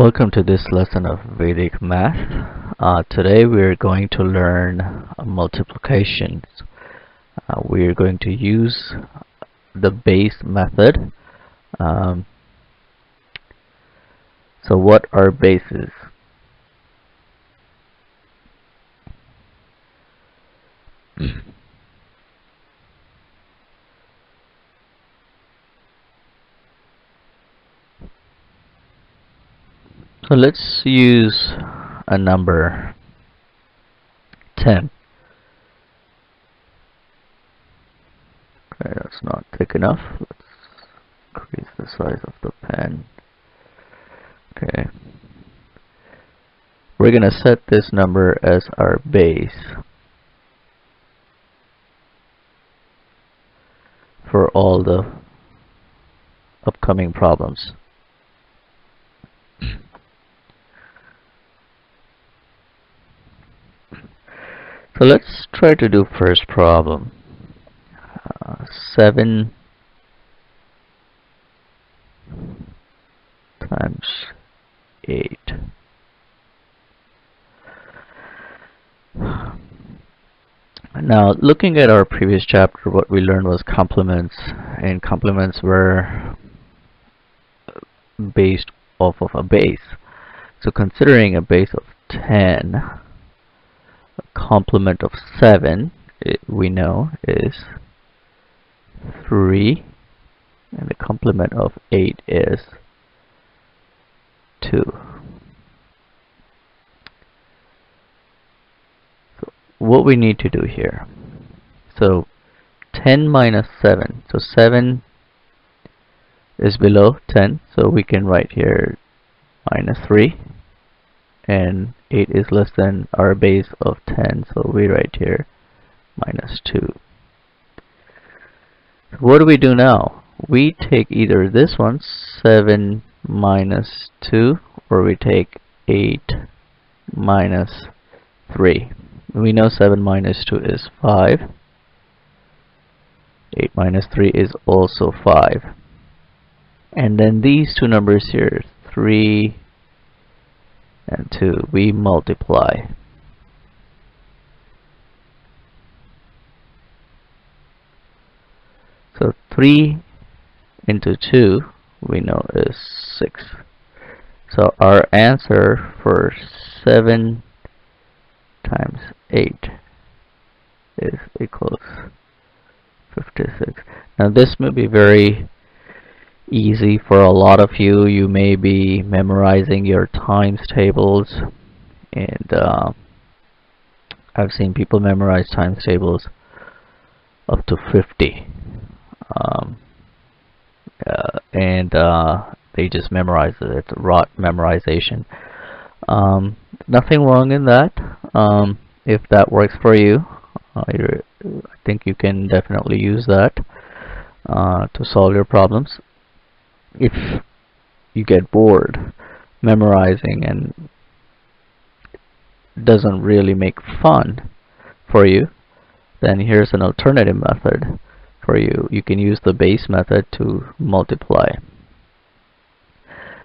Welcome to this lesson of Vedic Math. Uh, today we are going to learn multiplications. Uh, we are going to use the base method. Um, so what are bases? So let's use a number 10. Okay, that's not thick enough. Let's increase the size of the pen. Okay. We're going to set this number as our base for all the upcoming problems. So let's try to do first problem. Uh, 7 times 8. Now, looking at our previous chapter, what we learned was complements, and complements were based off of a base. So considering a base of 10, complement of 7 it, we know is 3 and the complement of 8 is 2. So what we need to do here so 10 minus 7 so 7 is below 10 so we can write here minus 3 and 8 is less than our base of 10 so we write here minus 2 what do we do now? We take either this one 7 minus 2 or we take 8 minus 3 we know 7 minus 2 is 5 8 minus 3 is also 5 and then these two numbers here 3 and 2 we multiply so 3 into 2 we know is 6 so our answer for 7 times 8 is equals 56 now this may be very easy for a lot of you. You may be memorizing your times tables and uh, I've seen people memorize times tables up to 50 um, uh, and uh, they just memorize it. It's rot memorization. Um, nothing wrong in that. Um, if that works for you, uh, I think you can definitely use that uh, to solve your problems if you get bored memorizing and doesn't really make fun for you then here's an alternative method for you. You can use the base method to multiply.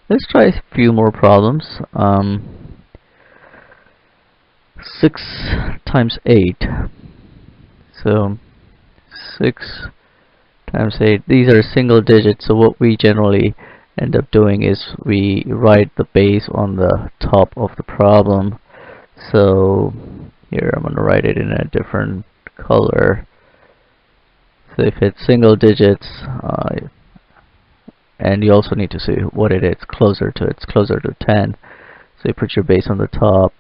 Let's try a few more problems. Um, 6 times 8 so 6 times 8 these are single digits so what we generally end up doing is we write the base on the top of the problem. So here I'm gonna write it in a different color. So if it's single digits uh, and you also need to see what it is closer to it's closer to 10 so you put your base on the top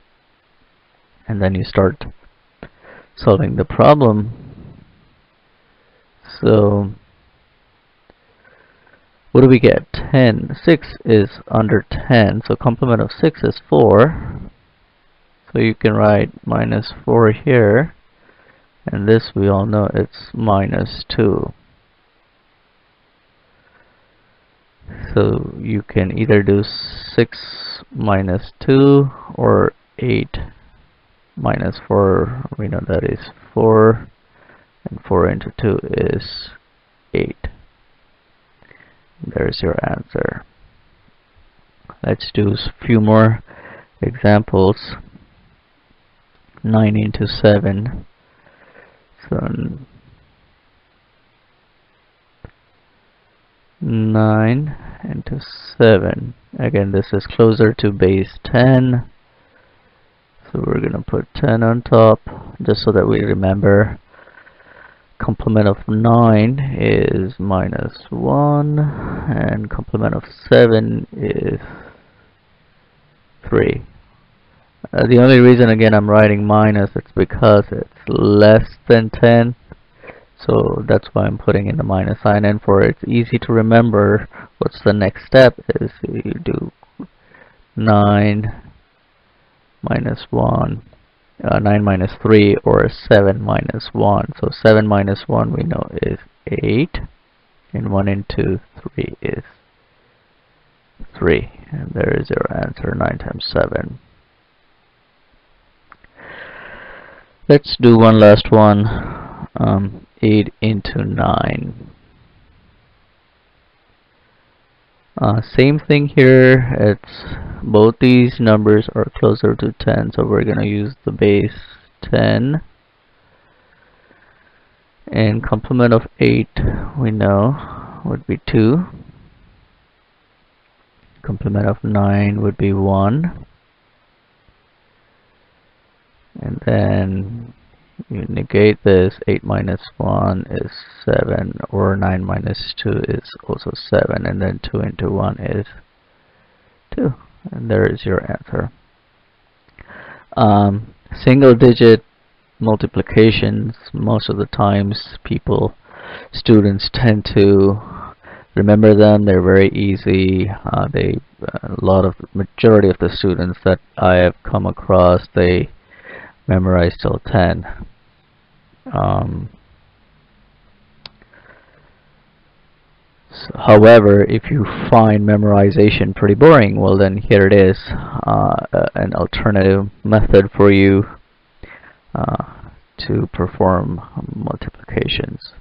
and then you start solving the problem. So what do we get? 10. 6 is under 10, so complement of 6 is 4. So you can write minus 4 here, and this we all know it's minus 2. So you can either do 6 minus 2 or 8 minus 4, we know that is 4, and 4 into 2 is 8. There's your answer. let's do a few more examples. 9 into 7 so 9 into 7 again this is closer to base 10 so we're gonna put 10 on top just so that we remember complement of 9 is minus 1 and complement of 7 is 3 uh, the only reason again I'm writing minus it's because it's less than 10 so that's why I'm putting in the minus sign and for it's easy to remember what's the next step is you do 9 minus 1 uh, 9 minus 3 or 7 minus 1. So 7 minus 1 we know is 8 and 1 into 3 is 3 and there is your answer 9 times 7. Let's do one last one. Um, 8 into 9 uh, same thing here. It's both these numbers are closer to 10 so we're gonna use the base 10 and complement of 8 we know would be 2 complement of 9 would be 1 and then you negate this 8 minus 1 is 7 or 9 minus 2 is also 7 and then 2 into 1 is 2 and there is your answer. Um, single digit multiplications most of the times people students tend to remember them. They're very easy. Uh, they a lot of majority of the students that I have come across they memorize till 10 um, so however, if you find memorization pretty boring, well then here it is, uh, an alternative method for you uh, to perform multiplications.